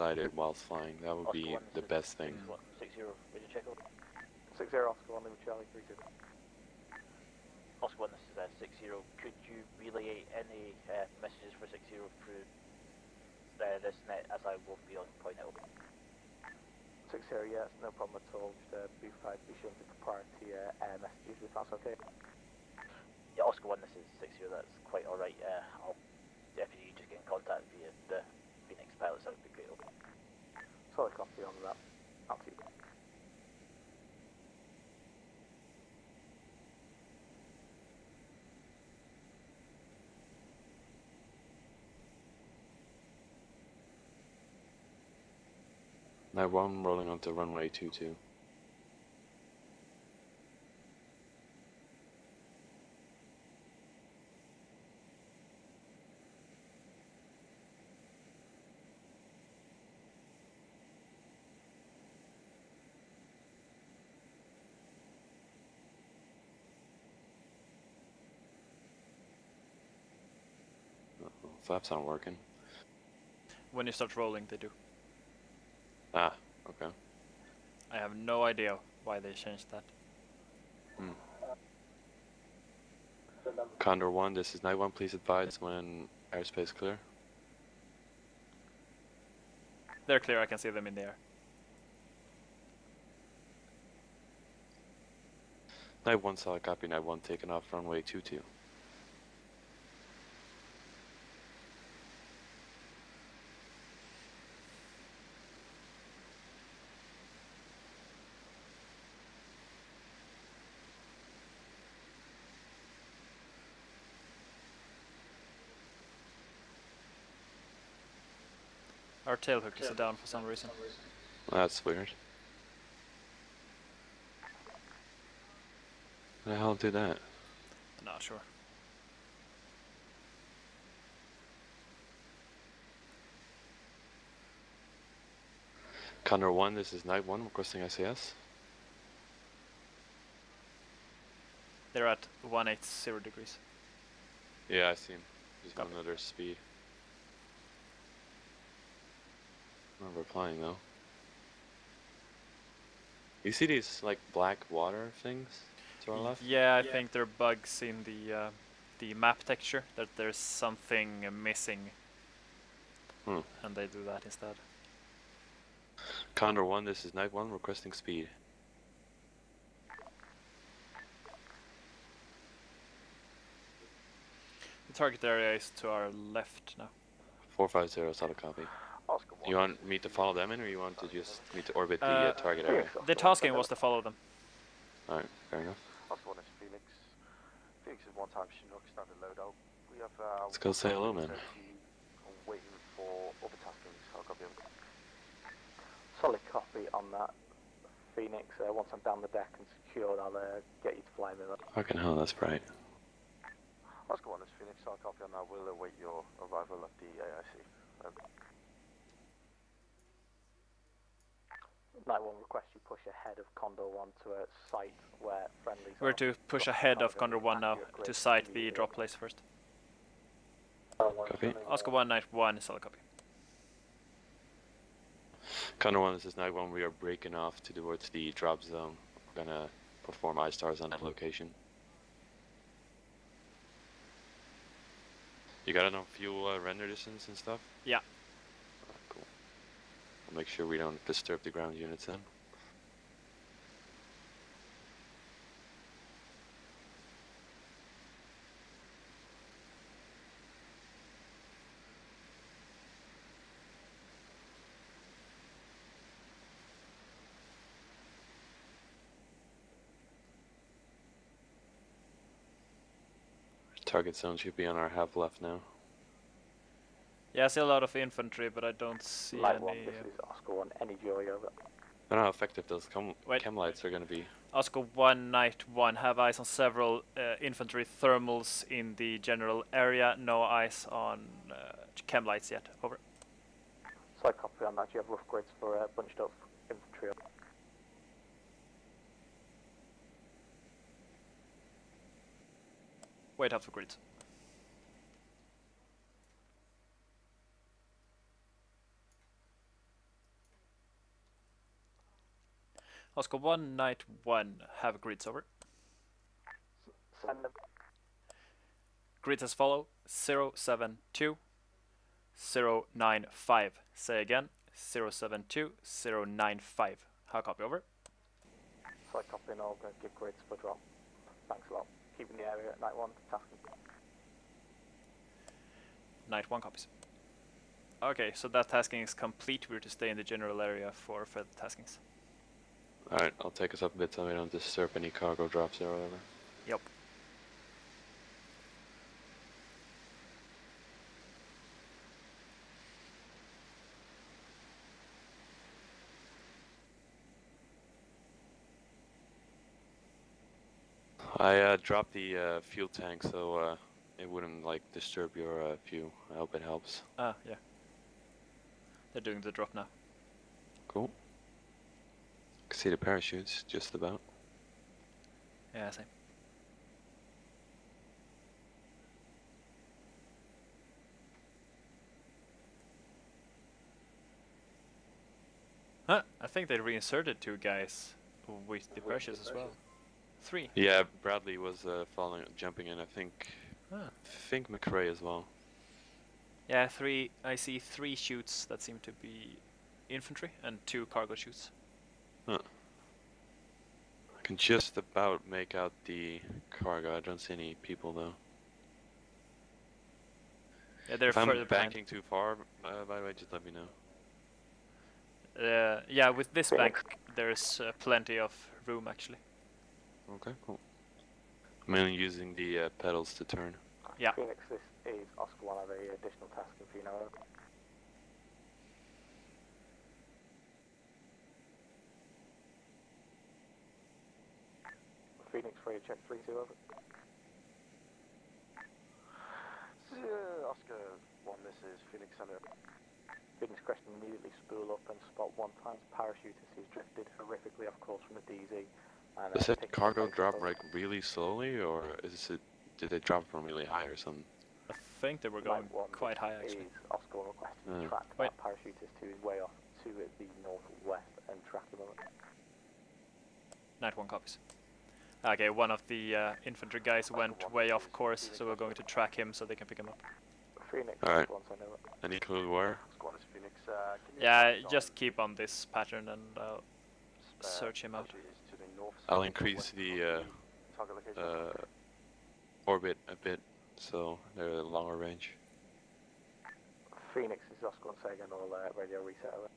inside it whilst flying. That would be the best thing. Six zero, ready to check out. Six zero Oscar one, leave Charlie three two. Oscar one, this is uh, six zero. Could you relay any uh, messages for six zero through uh, this net as I won't be on point now? Six zero, yeah, it's no problem at all. Just uh, be five, be sure to priority uh, air messages if that's okay. Yeah, Oscar one, this is six zero. That's quite all right. Uh, I'll solid copy on that. Up to you. No one rolling onto runway 22. Flaps aren't working. When you start rolling, they do. Ah, okay. I have no idea why they changed that. Hmm. Condor 1, this is Night 1, please advise when airspace clear. They're clear, I can see them in the air. Night 1 solid copy, Night 1 taking off runway 22. Our tail hook is down for some reason. That's weird. How the hell do that? Not sure. Condor 1, this is Night 1 requesting SAS. They're at 180 degrees. Yeah, I see him. He's got another speed. Remember flying though. You see these like black water things to our left? Yeah, I think there are bugs in the uh, the map texture. That there's something uh, missing, Hmm. and they do that instead. Condor 1, this is Night 1 requesting speed. The target area is to our left now. 450 solid copy. Oscar. You want me to follow them in or you want to just me to orbit the uh, Uh, target area? The one, tasking was to follow them. Alright, fair enough. Oscar one is Phoenix. Phoenix is one time Chinook standard loadout. We have uh, Let's go say hello, man. I'm waiting for other taskings. I'll copy them. Solid copy on that. Phoenix, uh, once I'm down the deck and secured, I'll uh, get you to fly me. up. Fucking hell, that's bright. Oscar on, this Phoenix. Solid copy on that. We'll await your arrival at the AIC. Over. Night one request you push ahead of Condor one to a site where friendlies. We're to push ahead of Condor 1 now to site the drop place first. Copy. Oscar 1, Night 1, solid copy. Condor 1, this is Night 1. We are breaking off to towards the drop zone. We're gonna perform I-stars on that location. You got enough fuel uh, render distance and stuff? Yeah. We'll make sure we don't disturb the ground units then. Target zone should be on our half left now. Yeah, I see a lot of infantry, but I don't see Light any. one, this uh, is Oscar one. Any joy over. I don't know how effective those chem, Wait. chem lights are gonna be. Oscar 1, Night 1, have eyes on several uh, infantry thermals in the general area. No eyes on uh, chem lights yet. Over. Side copy on that. Do you have rough grids for uh, bunched up infantry? Wait out for grids. Oscar 1, Knight 1, have grids over. Send them. Grids as follow 072 095. Say again 072 095. How copy over? Solid copy and to give grids for drop. Thanks a lot. Keeping the area at night one. Tasking. Knight 1 copies. Okay, so that tasking is complete. We're to stay in the general area for further taskings. Alright, I'll take us up a bit so we don't disturb any cargo drops or whatever. Yep. I uh, dropped the uh, fuel tank so uh, it wouldn't like disturb your uh, view. I hope it helps. Ah, yeah. They're doing the drop now. Cool. Can see the parachutes just about. Yeah, same. Huh, I think they reinserted two guys with the parachutes as well. Three. Yeah, Bradley was uh, following, jumping in. I think, Ah. think McRae as well. Yeah, three. I see three chutes that seem to be infantry and two cargo chutes. I can just about make out the cargo. I don't see any people though. Yeah, they're if I'm further banking too far, uh, by the way, just let me know. Uh, yeah, with this bank, there's uh, plenty of room actually. Okay, cool. I'm only using the uh, pedals to turn. Yeah. Phoenix, this is Oscar 1 of a additional tasking for you now. Phoenix for you, check 3 2 over. Uh, Oscar 1, this is Phoenix Center. Phoenix Crest immediately spool up and spot one times parachutist who's drifted horrifically off course from the DZ. And, Does uh, that cargo drop above. like really slowly, or is it? Did they drop from really high or something? I think they were going one quite high actually. Is Oscar 1 requesting Hmm. to track Wait. that parachutist who is way off to the northwest and track him over. Night one copies. Okay, one of the uh, infantry guys went way off course, so we're going to track him so they can pick him up. Phoenix, Alright. once I know it. Any clue where? Oscar 1 is Phoenix. Uh, can you Yeah, just keep on this pattern and I'll search him out. to the north, I'll increase the, uh. Uh, orbit a bit, so they're a longer range. Phoenix is Oscar 1 say again, all uh, radio reset over.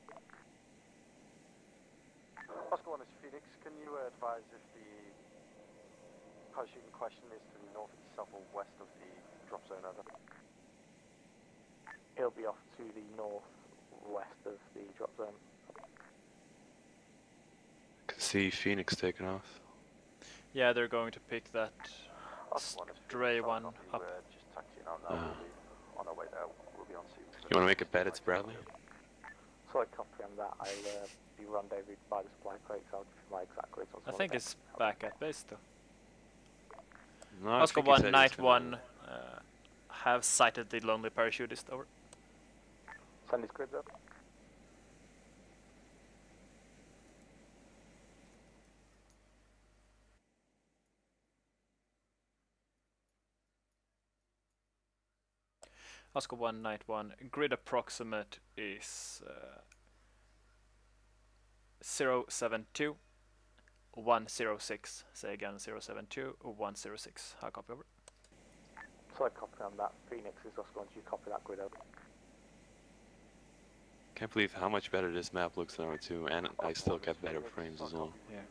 Oscar 1 is Phoenix. Can you uh, advise if the parachute in question is to the north, south, or west of the drop zone? Over. He'll be off to the northwest of the drop zone. Can see Phoenix taking off. yeah, they're going to pick that. Oscar 1 Stray one copy, up. Uh, just taxiing out now. Ah. We'll be on our way there. We'll be on scene. You wanna make a bet it's Bradley? So I copy on that. I'll uh, be rendezvoused by the supply crates. I'll give you my exact grids I think it's back at base though. No, Oscar one, said he's night one, uh, have sighted the lonely parachutist over. Send his grids up. Oscar one, night one. Grid approximate is uh, 072 106. Say again 072 106. How copy over? So I copy on that. Phoenix is Oscar 1. You copy that grid over. Can't believe how much better this map looks than R2, and I still get better frames as well. Yeah.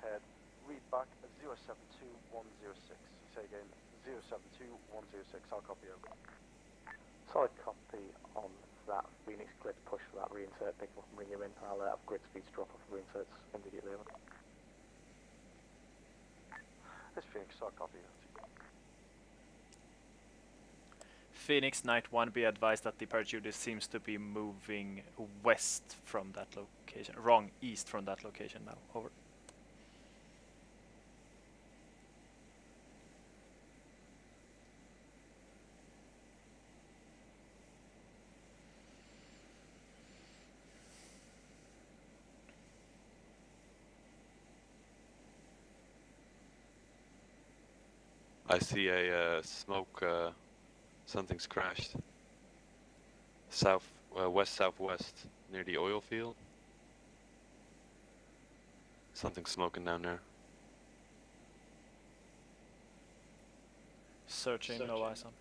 Head, read back 072106. Say again 072106. I'll copy over. Solid copy on that. Phoenix grid push for that reinsert. pick up and bring him in. I'll uh, have grid speeds drop off and reinserts immediately over. This Phoenix, I'll copy. Phoenix Night 1 be advised that the parachutist seems to be moving west from that location. Wrong, east from that location now. Over. I see a uh, smoke. Uh, something's crashed. South, uh, west southwest, near the oil field. Something's smoking down there. Searching, no eyes on.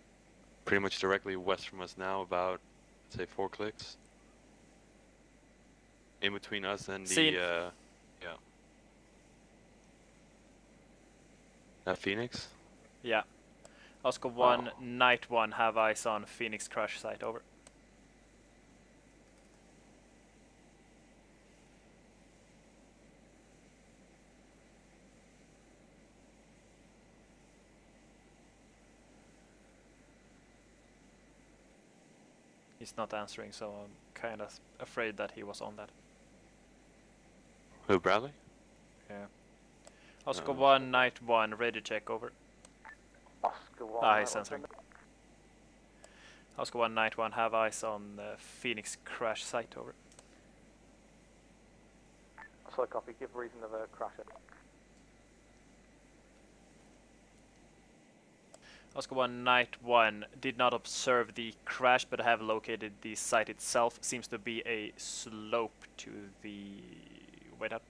Pretty much directly west from us now, about say four clicks. In between us and the Seen. uh, yeah. That Phoenix. Yeah. Oscar 1, Night 1, have eyes on Phoenix crash site, over. He's not answering, so I'm kind of afraid that he was on that. Who Bradley? Yeah. Oscar Uh, 1, Night 1, ready check, over. Oscar 1. Right, he's what's answering. Oscar 1, Night 1, have eyes on uh, Phoenix crash site, over. Solid copy, give reason of a crash. Oscar 1, Night 1 did not observe the crash but have located the site itself. Seems to be a slope to the. Wait up.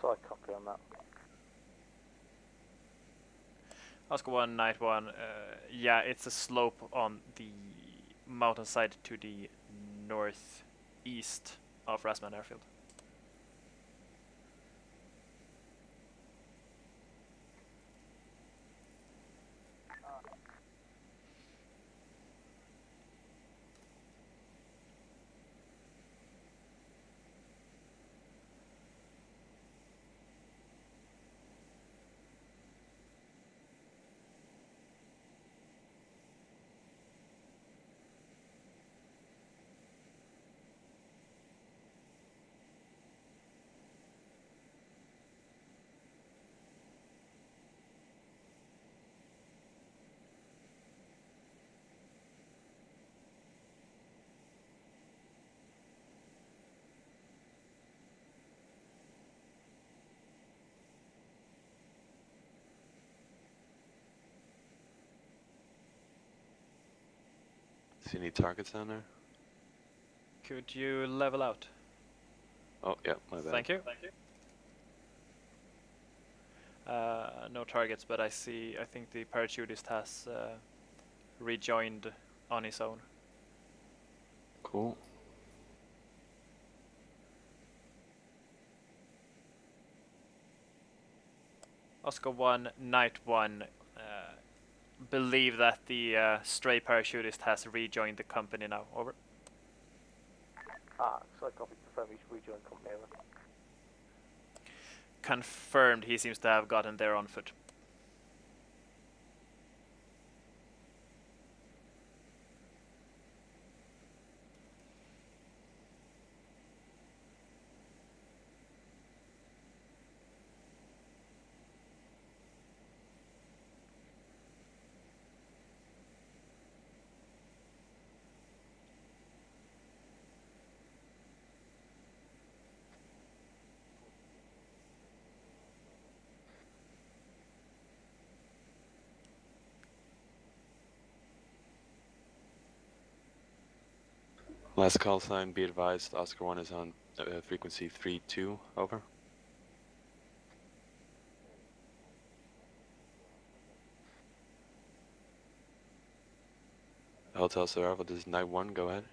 Solid copy on that. Oscar 1, Night 1, uh, yeah, it's a slope on the mountainside to the northeast of Rasman Airfield. See any targets down there? Could you level out? Oh yeah, my bad. Thank you. Thank Uh, no targets, but I see. I think the parachutist has uh, rejoined on his own. Cool. Oscar 1, Night 1, uh, believe that the uh, stray parachutist has rejoined the company now. Over. Ah, solid copy, confirm he's rejoined company. Over. Confirmed he seems to have gotten there on foot. Last call sign, be advised, Oscar 1 is on uh, frequency 3-2, over. Hotel Sierra, this is night 1, go ahead.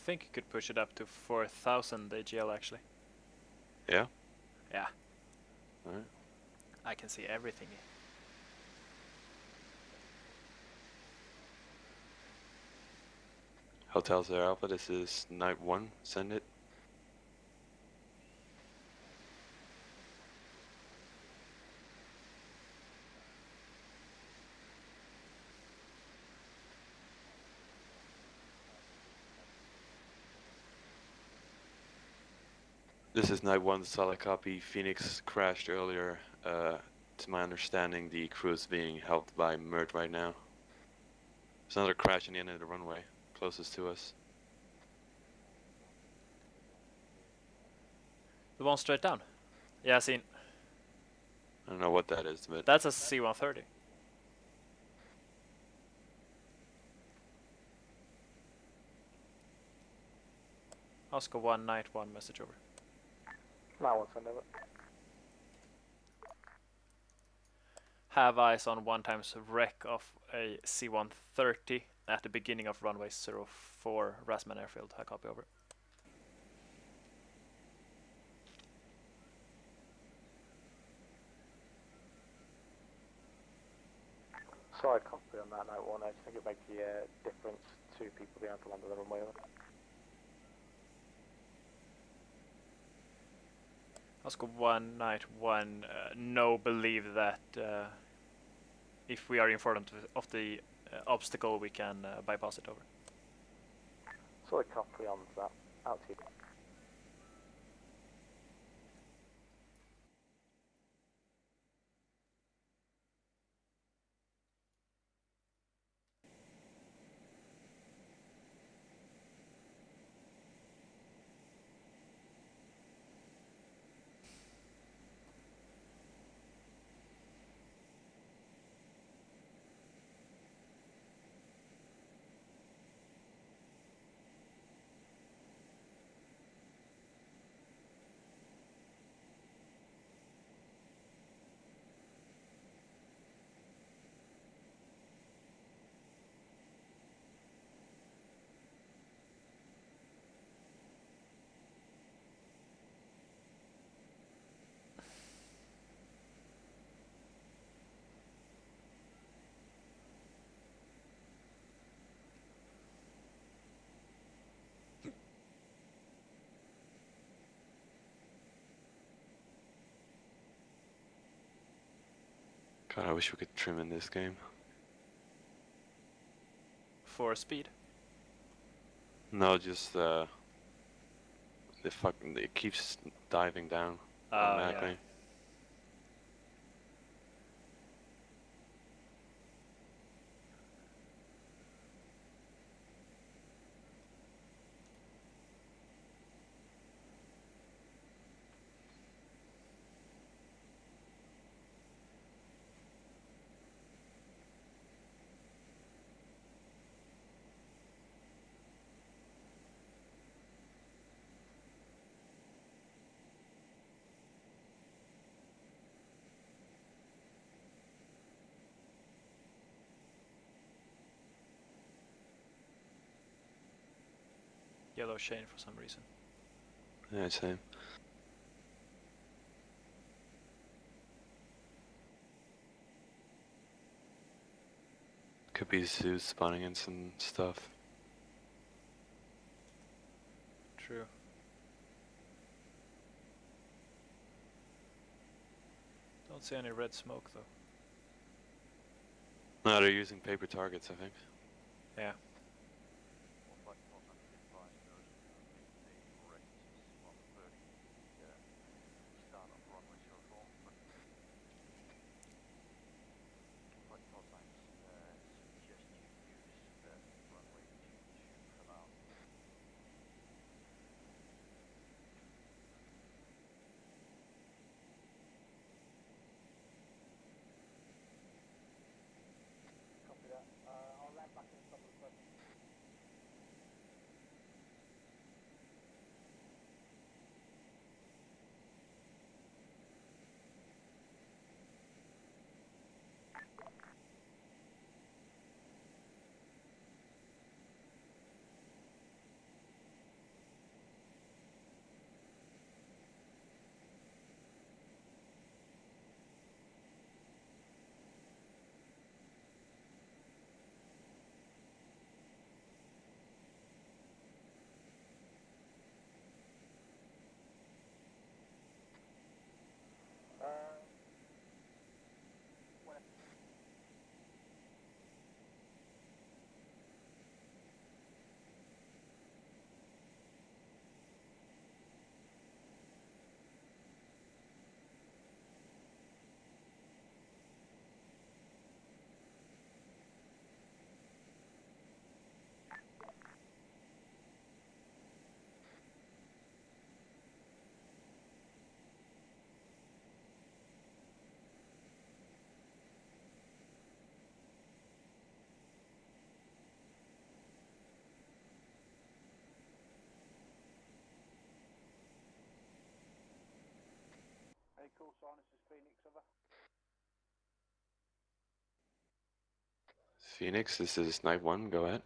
Think you could push it up to 4000 AGL actually. Yeah? Yeah, Alright. I can see everything. Hotel Sierra Alpha, this is night 1, send it. This is Night 1, solid copy. Phoenix crashed earlier. Uh, to my understanding, the crew is being helped by Mert right now. There's another crash in the end of the runway, closest to us. The one straight down. Yeah, I seen. I don't know what that is, but That's a C-130. Oscar 1, Night 1, message over. Now one send over. Have eyes on one times wreck of a C-130 at the beginning of runway 04, Rasman Airfield. I copy over. Sorry, copy on that night one. I just think it makes the uh, difference to people being able to land on the runway. Oscar 1, Night 1, uh, no believe that uh, if we are in front of, the uh, obstacle we can uh, bypass it over. Sorry, copy on that. Out to you. God, I wish we could trim in this game. For speed. No, just uh, the fucking it keeps diving down Oh, automatically. yeah. Yellow chain for some reason. Yeah, same. Could be Zeus spawning in some stuff. True. Don't see any red smoke though. No, they're using paper targets, I think. Yeah. This Phoenix, over. Phoenix, this is Night 1, go ahead.